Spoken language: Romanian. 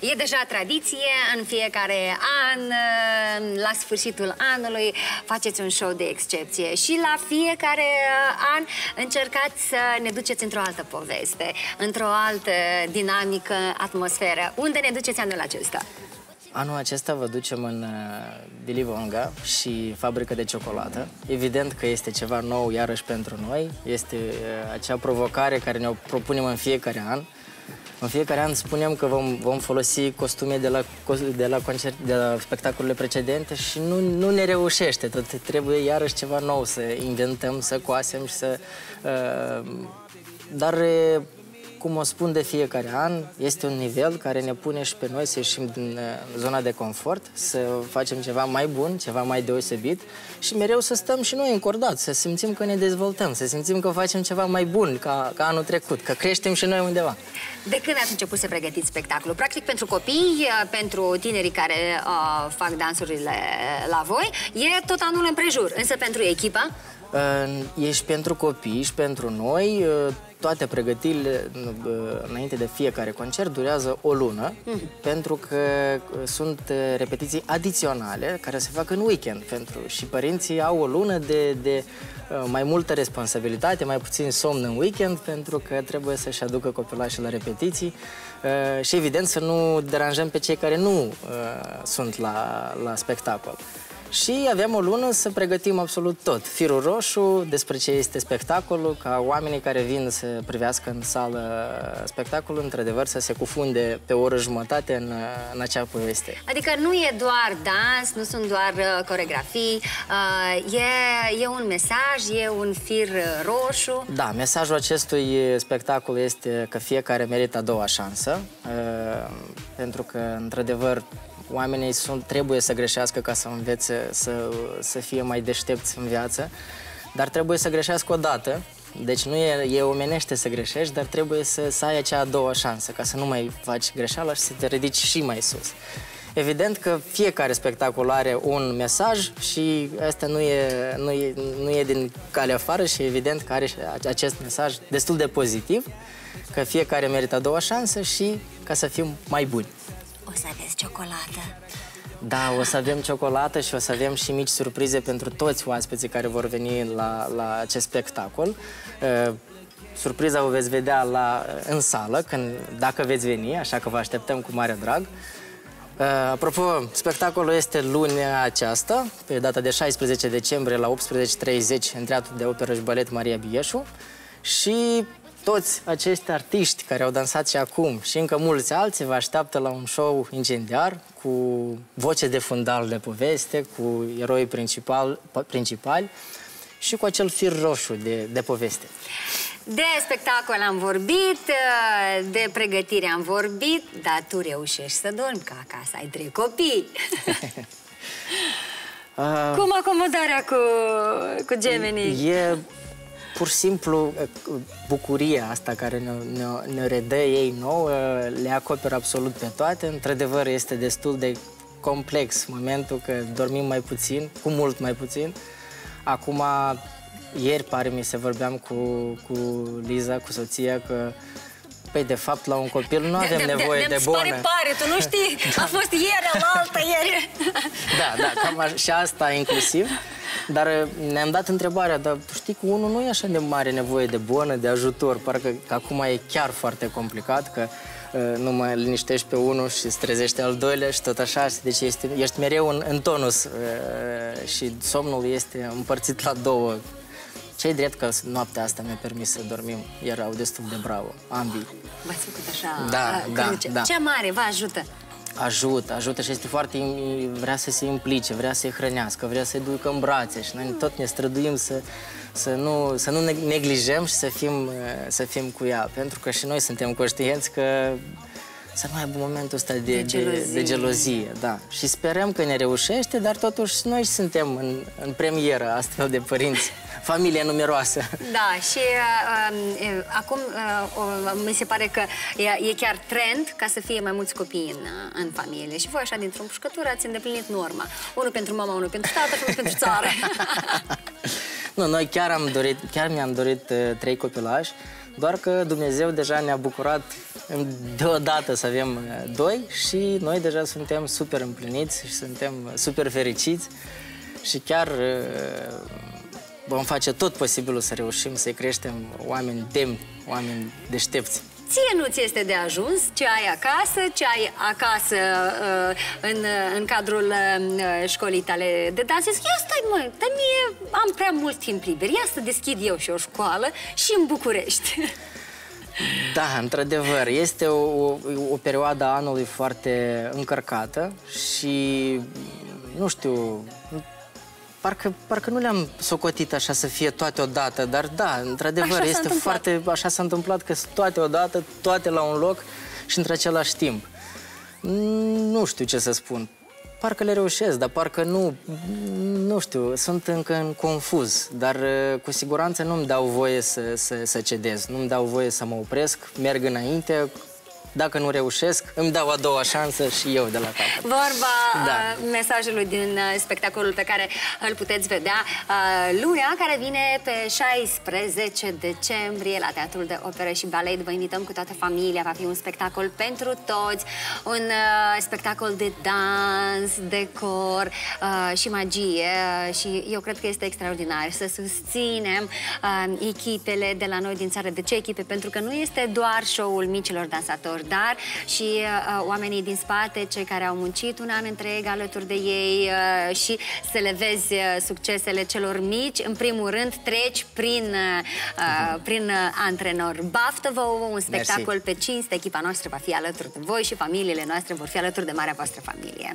E deja tradiție în fiecare an, la sfârșitul anului, faceți un show de excepție și la fiecare an încercați să ne duceți într-o altă poveste, într-o altă dinamică, atmosferă. Unde ne duceți anul acesta? Anul acesta vă ducem în uh, Bilivonga și fabrică de ciocolată. Evident că este ceva nou iarăși pentru noi. Este uh, acea provocare care ne-o propunem în fiecare an. În fiecare an spunem că vom, vom folosi costume de la, de la, concert, de la spectacolele precedente și nu, nu ne reușește. Tot trebuie iarăși ceva nou să inventăm, să coasem și să... Uh, dar cum o spun de fiecare an, este un nivel care ne pune și pe noi să ieșim din uh, zona de confort, să facem ceva mai bun, ceva mai deosebit și mereu să stăm și noi încordați, să simțim că ne dezvoltăm, să simțim că facem ceva mai bun ca, ca anul trecut, că creștem și noi undeva. De când ați început să pregătiți spectacolul? Practic pentru copii, uh, pentru tinerii care uh, fac dansurile la voi, e tot anul împrejur, însă pentru echipa? Uh, ești pentru copii și pentru noi. Uh, toate pregătirile înainte de fiecare concert durează o lună, mm. pentru că uh, sunt uh, repetiții adiționale care se fac în weekend pentru și părinții au o lună de, de uh, mai multă responsabilitate, mai puțin somn în weekend, pentru că trebuie să-și aducă copilașii la repetiții și evident să nu deranjăm pe cei care nu sunt la, la spectacol. Și aveam o lună să pregătim absolut tot. Firul roșu, despre ce este spectacolul, ca oamenii care vin să privească în sală spectacolul, într-adevăr, să se cufunde pe o oră jumătate în, în acea poveste. Adică nu e doar dans, nu sunt doar uh, coregrafii, uh, e, e un mesaj, e un fir roșu. Da, mesajul acestui spectacol este că fiecare merită a doua șansă, uh, pentru că, într-adevăr, oamenii sunt, trebuie să greșească ca să învețe să, să fie mai deștepți în viață, dar trebuie să greșească o dată. Deci nu e, e omenește să greșești, dar trebuie să, să ai acea a doua șansă, ca să nu mai faci greșeala și să te ridici și mai sus. Evident că fiecare spectacol are un mesaj și asta nu e, nu e, nu e din calea afară și evident că are acest mesaj destul de pozitiv, că fiecare merită a doua șansă și ca să fim mai buni. O să aveți ciocolată. Da, o să avem ciocolată și o să avem și mici surprize pentru toți oaspeții care vor veni la, la acest spectacol. Uh, surpriza o veți vedea la, în sală, când, dacă veți veni, așa că vă așteptăm cu mare drag. Uh, apropo, spectacolul este lunea aceasta, pe data de 16 decembrie la 18.30 în Teatrul de Operă și Balet Maria Bieșu și toți acești artiști care au dansat și acum și încă mulți alții vă așteaptă la un show incendiar cu voce de fundal de poveste, cu eroi principal, principali și cu acel fir roșu de, de poveste. De spectacol am vorbit, de pregătire am vorbit, dar tu reușești să dormi ca acasă, ai trei copii. uh, Cum acomodarea cu, cu gemenii? E pur și simplu bucuria asta care ne, ne, ne redă ei nou le acoperă absolut pe toate. Într-adevăr, este destul de complex momentul că dormim mai puțin, cu mult mai puțin. Acum, ieri, pare mi se vorbeam cu, cu Liza, cu soția, că Păi, de fapt, la un copil nu avem de, de, nevoie de, de, de bonă. pare, pare, tu nu știi? A fost ieri, la altă ieri. Da, da, cam așa, și asta inclusiv. Dar uh, ne-am dat întrebarea, dar tu știi că unul nu e așa de mare nevoie de bonă, de ajutor, parcă că acum e chiar foarte complicat, că uh, nu mai liniștești pe unul și îți trezește al doilea și tot așa, deci este, ești mereu în, în tonus uh, și somnul este împărțit la două. Ce-i drept că noaptea asta mi-a permis să dormim, erau destul de bravo, ambii. V-ați făcut așa da, da, da. Ce mare vă ajută? Ajută, ajută și este foarte, vrea să se implice, vrea să-i hrănească, vrea să-i ducă în brațe și noi tot ne străduim să, să, nu, să nu neglijăm și să fim, să fim cu ea, pentru că și noi suntem conștienți că să nu aibă momentul ăsta de, de, gelozie. de, de gelozie. Da. Și sperăm că ne reușește, dar totuși noi suntem în, în premieră astfel de părinți familie numeroasă. Da, și uh, uh, acum uh, mi se pare că e, e chiar trend ca să fie mai mulți copii în, în familie. Și voi așa, dintr-o pușcătură, ați îndeplinit norma. Unul pentru mama, unul pentru tată și unul pentru țară. nu, noi chiar am dorit, chiar mi-am dorit uh, trei copilași, doar că Dumnezeu deja ne-a bucurat deodată să avem uh, doi și noi deja suntem super împliniți și suntem super fericiți și chiar uh, vom face tot posibilul să reușim să creștem oameni demni, oameni deștepți. Ție nu ți este de ajuns ce ai acasă, ce ai acasă uh, în, în cadrul uh, școlii tale de dans. Ia stai, mă, dar mie am prea mult timp liber. Ia să deschid eu și o școală și în București. Da, într-adevăr, este o, o, o perioadă a anului foarte încărcată și, nu știu, parcă, parcă nu le-am socotit așa să fie toate odată, dar da, într-adevăr, este foarte... Așa s-a întâmplat că sunt toate odată, toate la un loc și într-același timp. Nu știu ce să spun. Parcă le reușesc, dar parcă nu, nu știu, sunt încă în confuz, dar uh, cu siguranță nu-mi dau voie să, să, să cedez, nu-mi dau voie să mă opresc, merg înainte, dacă nu reușesc, îmi dau a doua șansă și eu de la capăt. Vorba da. Uh, mesajului din uh, spectacolul pe care îl puteți vedea uh, lunea, care vine pe 16 decembrie la Teatrul de Operă și Balet. Vă invităm cu toată familia, va fi un spectacol pentru toți, un spectacol de dans, decor și magie și eu cred că este extraordinar să susținem echipele de la noi din țară. De ce echipe? Pentru că nu este doar show-ul micilor dansatori, lor, dar și uh, oamenii din spate, cei care au muncit un an întreg alături de ei uh, și să le vezi uh, succesele celor mici. În primul rând, treci prin, uh, uh, prin uh, antrenor. Baftă vă un spectacol Merci. pe cinste. Echipa noastră va fi alături de voi și familiile noastre vor fi alături de marea voastră familie.